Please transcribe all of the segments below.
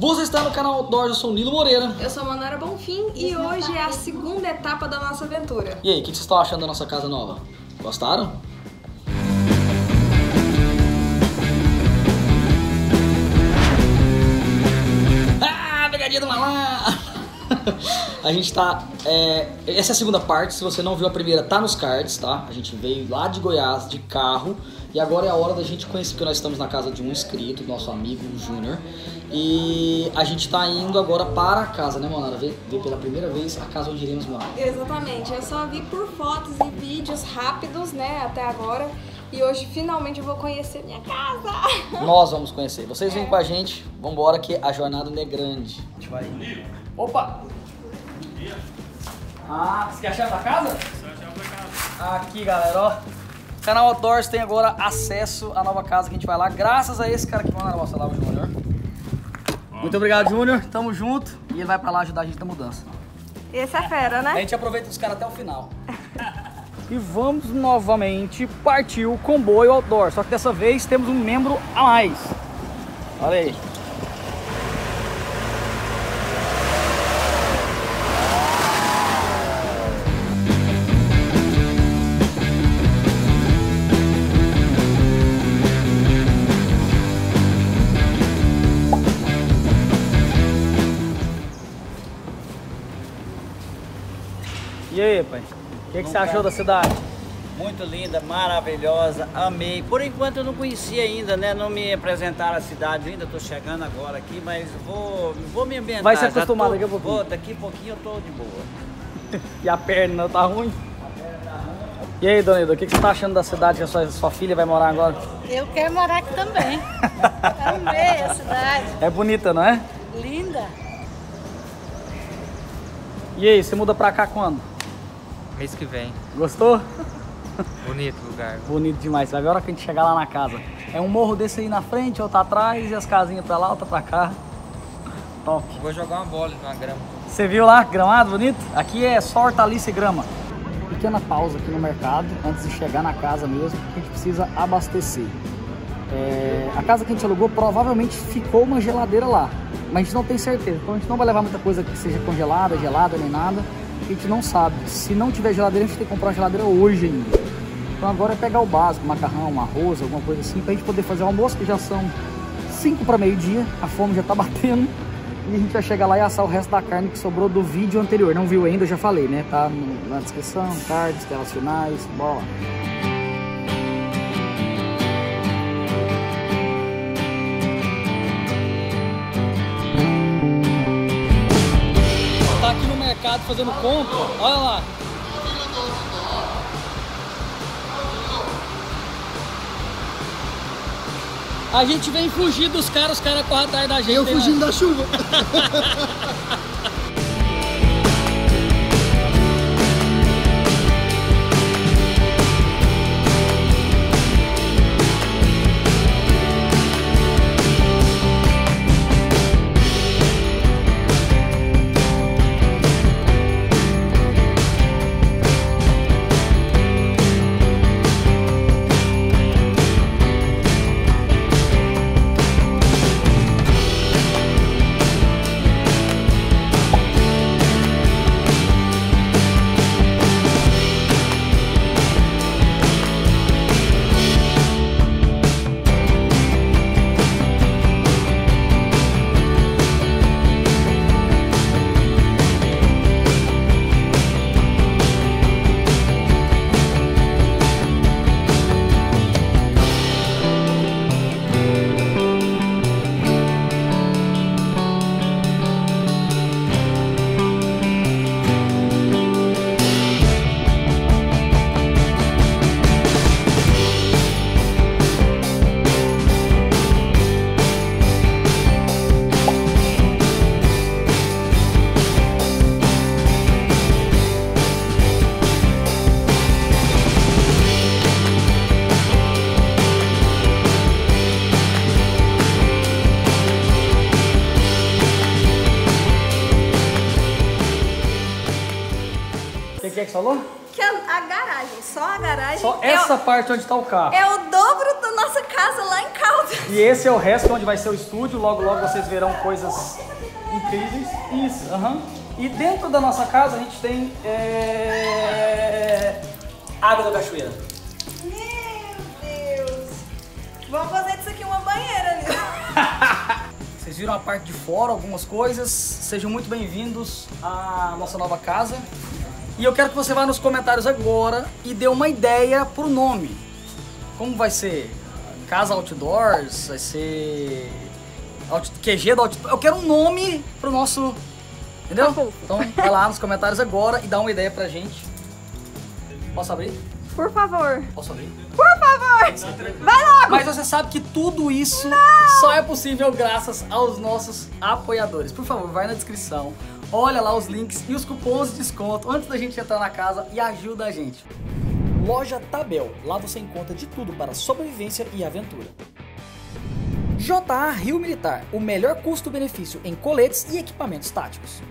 Você está no canal Outdoors, eu sou o Nilo Moreira. Eu sou a Manara Bonfim e hoje é a segunda etapa da nossa aventura. E aí, o que vocês estão achando da nossa casa nova? Gostaram? Ah, pegadinha do malandro! a gente tá. é, essa é a segunda parte. Se você não viu a primeira, tá nos cards, tá? A gente veio lá de Goiás de carro. E agora é a hora da gente conhecer, porque nós estamos na casa de um inscrito, nosso amigo Júnior. E a gente tá indo agora para a casa, né, Monara? Ver, ver pela primeira vez a casa onde iremos morar. Exatamente, eu só vi por fotos e vídeos rápidos, né, até agora. E hoje finalmente eu vou conhecer minha casa. Nós vamos conhecer. Vocês vêm com a gente, vambora que a jornada não é grande. A gente vai. Opa! Ah, você quer a chave da casa? Aqui, galera, ó. Canal Outdoors tem agora acesso à nova casa que a gente vai lá, graças a esse cara que vai na nossa lá, o Júnior. Muito obrigado, Júnior. Tamo junto. E ele vai pra lá ajudar a gente na mudança. Esse é fera, A né? gente aproveita os caras até o final. e vamos novamente partir o comboio outdoor. Só que dessa vez temos um membro a mais. Olha aí. E aí, pai? O que, que você achou da cidade? Muito linda, maravilhosa, amei. Por enquanto eu não conhecia ainda, né? Não me apresentaram a cidade ainda, tô chegando agora aqui, mas vou, vou me ambientar. Vai se acostumar tô- daqui a pouquinho. Vou, daqui a pouquinho eu tô de boa. E a perna tá ruim? E aí, Dona Ida, o que, que você tá achando da cidade que a sua, sua filha vai morar agora? Eu quero morar aqui também. Amei a cidade. É bonita, não é? Linda. E aí, você muda pra cá quando? Mês que vem. Gostou? Bonito lugar. Bonito demais. Vai ver a hora que a gente chegar lá na casa. É um morro desse aí na frente, outro atrás, e as casinhas pra lá, outra pra cá. Top. Vou jogar uma bola na grama. Você viu lá, gramado bonito? Aqui é só hortaliça e grama. Pequena pausa aqui no mercado, antes de chegar na casa mesmo, porque a gente precisa abastecer. É, a casa que a gente alugou provavelmente ficou uma geladeira lá, mas a gente não tem certeza. Então a gente não vai levar muita coisa que seja congelada, gelada nem nada, a gente não sabe. Se não tiver geladeira, a gente tem que comprar uma geladeira hoje ainda. Então agora é pegar o básico, macarrão, arroz, alguma coisa assim, pra gente poder fazer o almoço, que já são 5 para meio-dia, a fome já tá batendo. E a gente vai chegar lá e assar o resto da carne que sobrou do vídeo anterior. Não viu ainda, eu já falei, né? Tá na descrição, cards, telas finais, mercado fazendo compra, olha lá. A gente vem fugir dos caras, os caras correm atrás da gente. Eu fugindo da chuva. falou? Que a, a garagem, só a garagem. Só é, essa o- parte onde está o carro. é o dobro da nossa casa lá em Caldas. E esse é o resto onde vai ser o estúdio. Logo, logo vocês verão coisas incríveis. Isso, aham. E dentro da nossa casa a gente tem é, água da cachoeira. Meu Deus. Vamos fazer disso aqui uma banheira, né? Vocês viram a parte de fora, algumas coisas. Sejam muito bem-vindos à nossa nova casa. E eu quero que você vá nos comentários agora e dê uma ideia pro nome. Como vai ser? Casa Outdoors? Vai ser. Out... QG do Outdoor? Eu quero um nome pro nosso. Entendeu? Então vai lá nos comentários agora e dá uma ideia pra gente. Posso abrir? Por favor. Posso abrir? Por favor. Vai logo. Mas você sabe que tudo isso só é possível graças aos nossos apoiadores. Por favor, vai na descrição, olha lá os links e os cupons de desconto antes da gente entrar na casa e ajuda a gente. Loja Tabel, lá você encontra de tudo para sobrevivência e aventura. JA Rio Militar, o melhor custo-benefício em coletes e equipamentos táticos.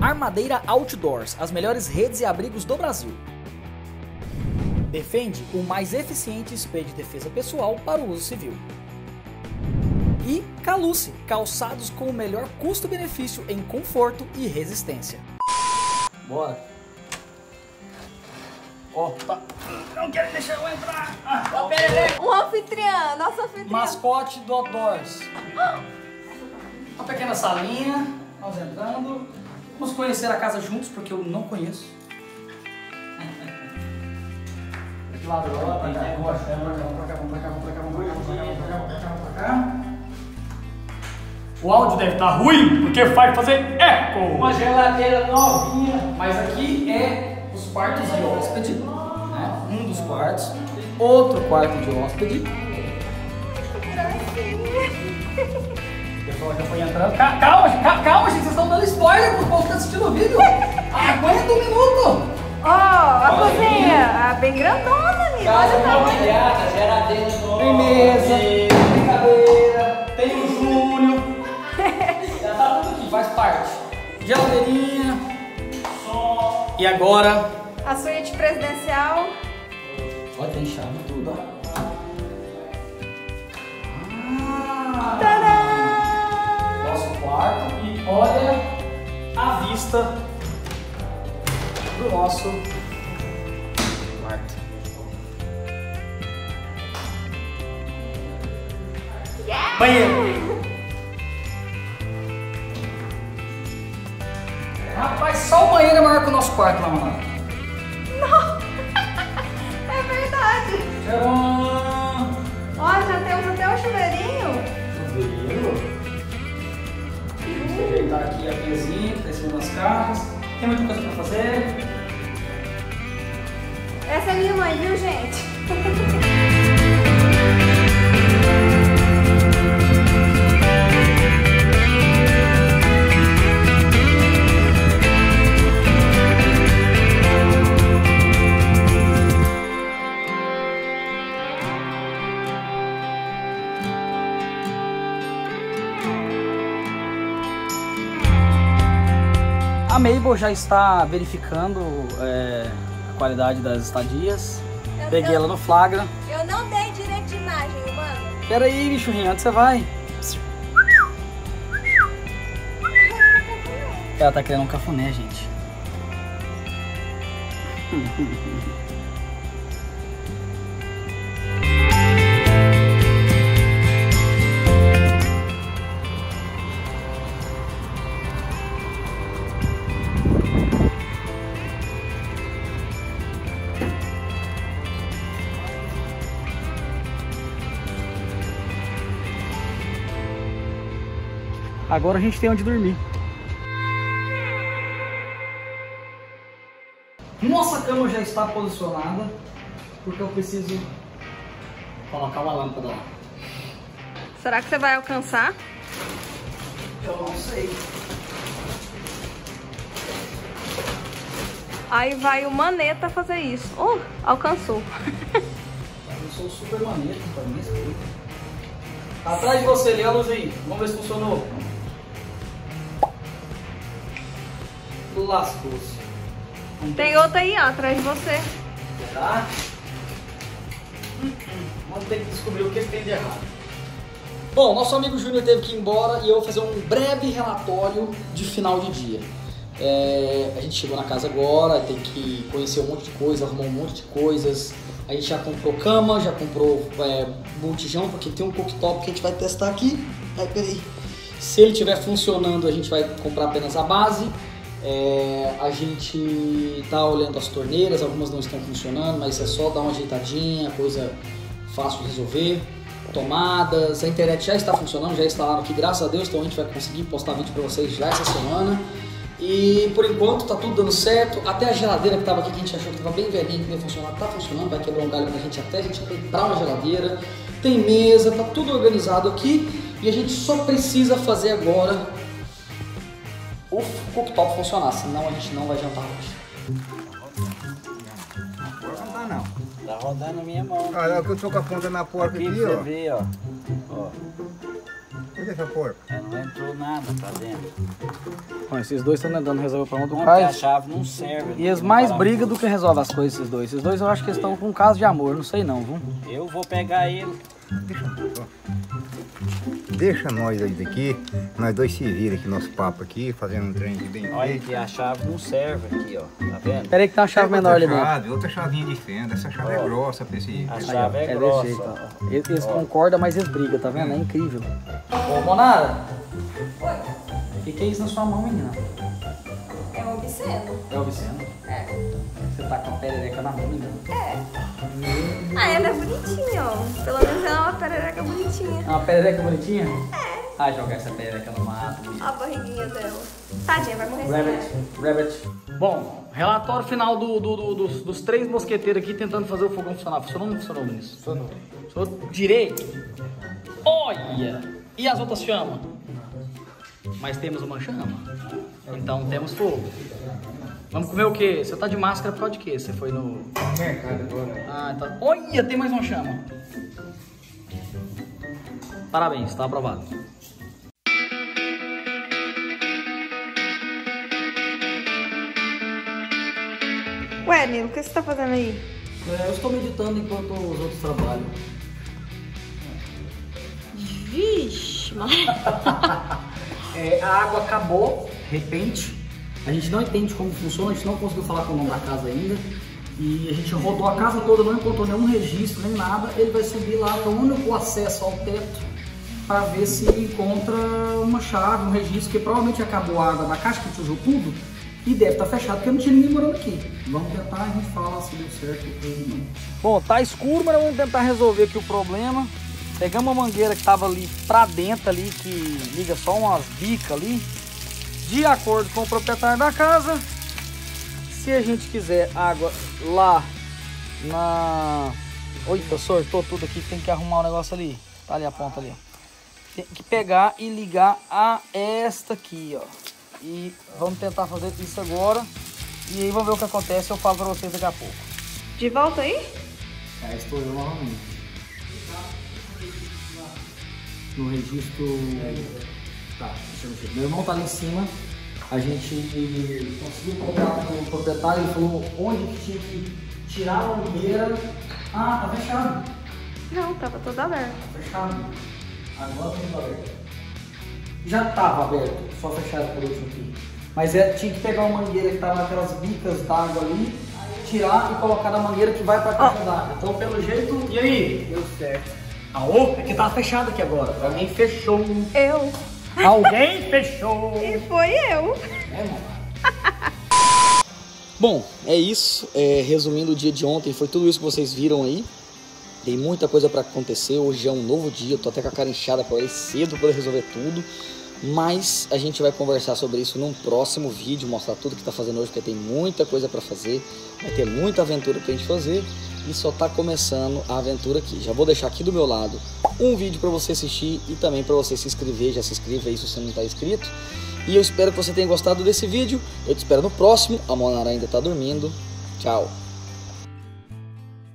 Armadeira Outdoors, as melhores redes e abrigos do Brasil. Defende o mais eficiente spray de defesa pessoal para o uso civil. E Caluce, calçados com o melhor custo-benefício em conforto e resistência. Bora! Ó, tá. Não quero deixar eu entrar! Ah, ó, Um anfitriã, nosso anfitriã. Mascote do Outdoors. Uma pequena salinha, nós entrando. Vamos conhecer a casa juntos, porque eu não conheço. De lado agora, pra cá, vamos pra cá, vamos pra cá, vamos pra cá, vamos pra cá, vamos pra cá, vamos pra cá, vamos pra cá, O áudio deve estar ruim, porque vai fazer eco. Uma geladeira novinha. Mas aqui é os quartos de hóspede. Né? Um dos quartos. Outro quarto de hóspede. O pessoal já foi entrando. Ca- Calma, ca- calma, gente, vocês estão dando spoiler pro povo que tá assistindo o vídeo. Aguenta um minuto. Ó, a cozinha. Ah, bem grandona, amigo. Olha o tamanho. geladeira Tem mesa, tem cadeira, faz parte. Geladeirinha. Som. E agora. A suíte presidencial. Olha, tem chave tudo, ó. Ah, Tadã! nosso quarto. E olha a vista do nosso quarto. Banheiro. Rapaz, só o banheiro é maior que o nosso quarto lá, mano. É verdade. Tcharam! Ó, já temos até um chuveirinho. Chuveiro. Vamos ajeitar aqui a mesinha, tá em cima das caras. Tem muita coisa pra fazer. Essa é minha mãe, viu, gente? Já está verificando é, a qualidade das estadias. Eu Peguei não- ela no flagra. Eu não dei direito de imagem, mano. Pera aí, bicho onde você vai? Ela tá querendo um cafuné, gente. Agora a gente tem onde dormir. Nossa cama já está posicionada, porque eu preciso colocar uma lâmpada lá. Será que você vai alcançar? Eu não sei. Aí vai o maneta fazer isso. Oh, alcançou. Eu sou super maneiro, pra mim. Tá Atrás de você, aí. Vamos ver se funcionou. Lascou-se. Tem outra aí, ó, atrás de você. Tá? Vamos ter que descobrir o que tem de errado. Bom, nosso amigo Júnior teve que ir embora e eu vou fazer um breve relatório de final de dia. É, a gente chegou na casa agora, tem que conhecer um monte de coisa, arrumar um monte de coisas. A gente já comprou cama, já comprou é, botijão, porque tem um cooktop que a gente vai testar aqui. Ai, peraí. Se ele estiver funcionando, a gente vai comprar apenas a base. É, a gente tá olhando as torneiras, algumas não estão funcionando, mas é só dar uma ajeitadinha, coisa fácil de resolver. Tomadas, a internet já está funcionando, já instalaram aqui, graças a Deus, então a gente vai conseguir postar vídeo para vocês já essa semana. E por enquanto tá tudo dando certo. Até a geladeira que tava aqui, que a gente achou que tava bem velhinha, que não ia funcionar, tá funcionando, vai quebrar um galho pra gente até a gente comprar uma geladeira. Tem mesa, tá tudo organizado aqui. E a gente só precisa fazer agora o cooktop funcionar, senão a gente não vai jantar hoje. Não dá não. Tá rodando a minha mão. Olha que eu tô com a ponta na porca Aqui aqui, pra você ó. ver, ó. Ó, Cadê essa porca? não entrou nada pra dentro. Bom, esses dois estão tentando resolver o problema do Ontem a chave não serve. E eles mais brigam do que resolvem as coisas, esses dois. Esses dois eu acho que eles estão com um caso de amor, não sei não, viu? Eu vou pegar ele. Deixa nós aí daqui, nós dois se viram aqui nosso papo aqui, fazendo um trem aqui bem Olha que a chave não serve aqui, ó. Tá vendo? Pera aí que tem uma chave menor ali outra dentro. chave, outra chavinha de fenda, essa chave é grossa pra esse... A Aí, ó, chave é, desse grossa. jeito, ó. ó. Eles, eles concordam, mas eles brigam, tá vendo? É incrível. Ô, Monara. O que, que é isso na sua mão, menina? É um obsceno. É o Vicente? É. Você tá com a perereca na mão, menina. Ah, ela é bonitinha, ó. Pelo menos ela é uma perereca bonitinha. É uma perereca bonitinha? É. Ah, jogar essa perereca no mato. Olha a barriguinha dela. Tadinha, vai morrer Rabbit, rabbit. Bom, relatório final do- do- do- dos, dos três mosqueteiros aqui tentando fazer o fogão funcionar. Funcionou ou não funcionou, Vinícius? Funcionou. Funcionou direito? Olha! E as outras chamas? Mas temos uma chama. Então temos fogo. Vamos comer o quê? Você tá de máscara por causa de quê? Você foi no... Mercado agora. Ah, então... Olha, tem mais uma chama. Parabéns, tá aprovado. Ué, Nilo, o que você tá fazendo aí? É, eu estou meditando enquanto os outros trabalham. Vixe, mas... É, a água acabou, repente. A gente não entende como funciona, a gente não conseguiu falar com o nome da casa ainda. E a gente rodou a casa toda, não encontrou nenhum registro, nem nada. Ele vai subir lá, é o único acesso ao teto, para ver se encontra uma chave, um registro, que provavelmente acabou a água da caixa, que usou tudo, e deve estar fechado, porque não tinha ninguém morando aqui. Vamos tentar, a gente fala se deu certo ou não. Bom, tá escuro, mas vamos tentar resolver aqui o problema. Pegamos uma mangueira que estava ali pra dentro ali, que liga só umas bicas ali. De acordo com o proprietário da casa, se a gente quiser água lá na... Eita, sortou tudo aqui, tem que arrumar o negócio ali. Tá ali a ponta ali, ó. Tem que pegar e ligar a esta aqui, ó. E vamos tentar fazer isso agora. E aí vamos ver o que acontece, eu falo pra vocês daqui a pouco. De volta aí? É, estou eu novamente. No registro. Tá, deixa eu ver. Meu irmão tá ali em cima. A gente conseguiu colocar com o proprietário, ele falou onde que tinha que tirar a mangueira. Ah, tá fechado. Não, tava toda aberta. Tá fechado. Agora tá tudo aberto. Já tava aberto, só fechado por último aqui. Mas é, tinha que pegar uma mangueira que tava naquelas bicas d'água ali, tirar e colocar na mangueira que vai pra caixa d'água. Então, pelo jeito. E aí? Deu certo. Aô, é que tava fechado aqui agora. Alguém fechou. Eu. Alguém fechou. E foi eu. É. Bom, é isso. É, resumindo o dia de ontem, foi tudo isso que vocês viram aí. Tem muita coisa para acontecer. Hoje é um novo dia. Tô até com a cara inchada para ir cedo para resolver tudo. Mas a gente vai conversar sobre isso num próximo vídeo, mostrar tudo que tá fazendo hoje, porque tem muita coisa para fazer. Vai ter muita aventura pra gente fazer. E só tá começando a aventura aqui. Já vou deixar aqui do meu lado um vídeo para você assistir e também para você se inscrever. Já se inscreva aí se você não tá inscrito. E eu espero que você tenha gostado desse vídeo. Eu te espero no próximo. A Monara ainda tá dormindo. Tchau.